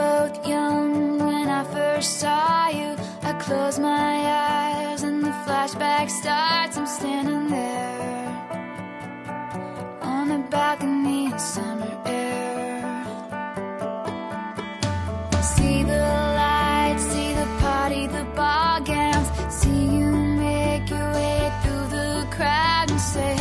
both young when I first saw you. I close my eyes and the flashback starts. I'm standing there on the balcony in summer air. See the lights, see the party, the ball gowns. See you make your way through the crowd and say.